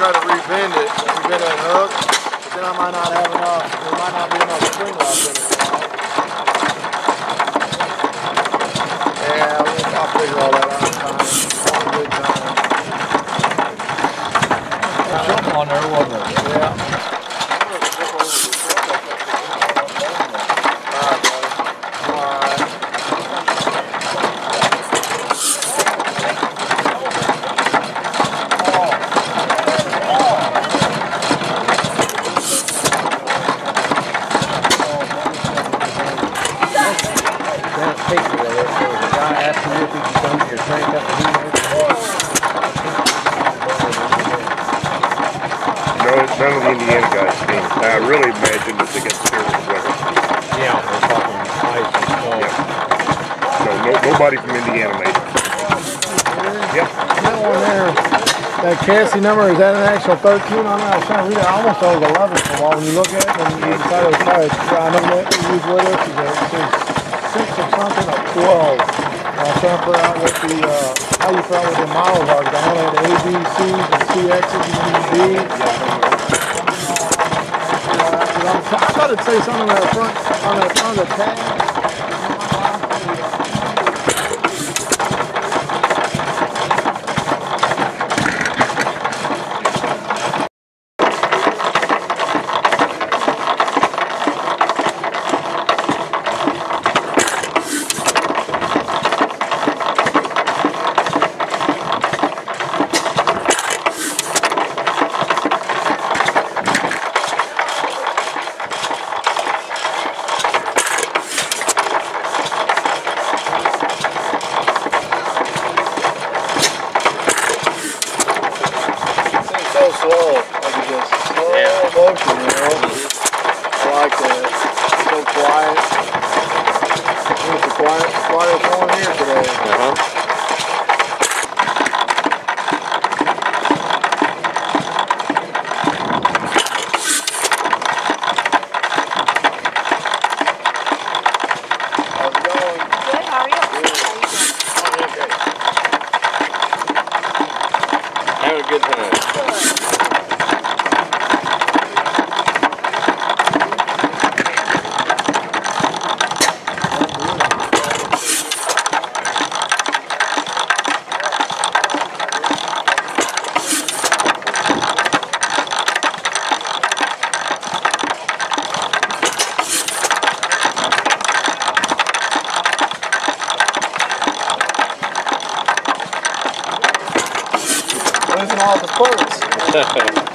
try to rebend it, rebend that hook, but then I might not have enough. There might not be enough spring left in it. Yeah, we'll, I'll figure all that out in time. On good time. Something on there, wasn't there? Yeah. Come to your Crank-Up and he No, none of the Indiana guys came. I really imagined that they got scared of the weather. Yeah, we're talking ice and snow. No, no, nobody from Indiana made it. Yep. That one there, that Cassie number, is that an actual 13 on there? I was trying to read it. I almost thought it was 11 for a while. When you look at it, and you decide it was probably, yeah, I know that you use with us, is that 6 or something or 12. And I was trying to figure out what the, uh, how you felt what the models are, I know they had A, B, C's, and CX's, and D. I thought it'd say something on the front, on front of the tag. Seems so slow. It's just slow motion, you know? I like that. So quiet. It's the quiet, quietest one here today. How's it? Good, how are you? How are you doing? Having a good Losing all the perks.